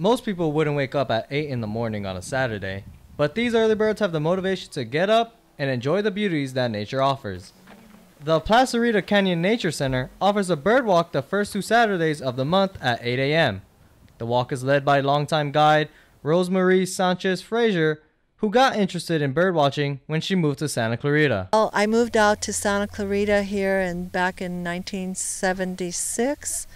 Most people wouldn't wake up at 8 in the morning on a Saturday, but these early birds have the motivation to get up and enjoy the beauties that nature offers. The Placerita Canyon Nature Center offers a bird walk the first two Saturdays of the month at 8 a.m. The walk is led by longtime guide Rosemarie Sanchez Frazier, who got interested in bird watching when she moved to Santa Clarita. Well, I moved out to Santa Clarita here and back in 1976,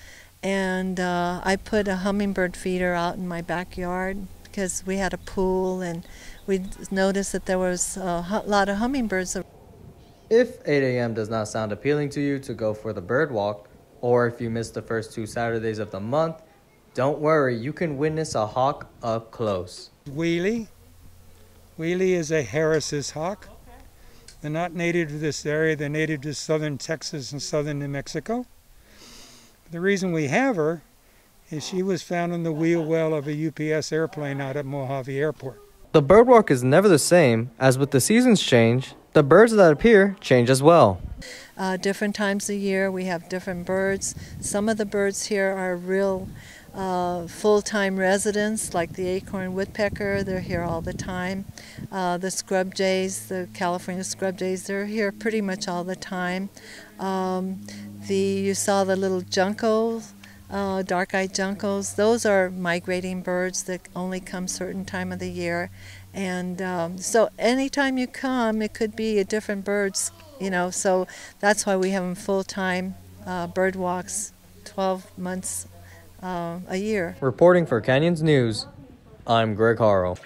and uh, I put a hummingbird feeder out in my backyard because we had a pool and we noticed that there was a lot of hummingbirds. If 8 a.m. does not sound appealing to you to go for the bird walk, or if you missed the first two Saturdays of the month, don't worry, you can witness a hawk up close. Wheelie. Wheelie is a Harris's hawk. They're not native to this area, they're native to southern Texas and southern New Mexico. The reason we have her is she was found in the wheel well of a UPS airplane out at Mojave Airport. The bird walk is never the same, as with the seasons change, the birds that appear change as well. Uh, different times of year, we have different birds. Some of the birds here are real uh, full-time residents like the acorn woodpecker they're here all the time. Uh, the scrub jays the california scrub jays they're here pretty much all the time. Um, the you saw the little juncos uh, dark-eyed juncos those are migrating birds that only come certain time of the year. And um, so anytime you come it could be a different birds you know so that's why we have them full-time uh, bird walks 12 months uh, a year. Reporting for Canyons News, I'm Greg Harrell.